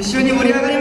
一緒に盛り上がり